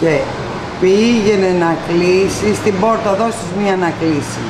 και πήγαινε να κλείσει στην πόρτα δώσεις μία να κλείσει.